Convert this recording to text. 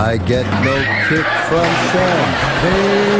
I get no kick from champagne.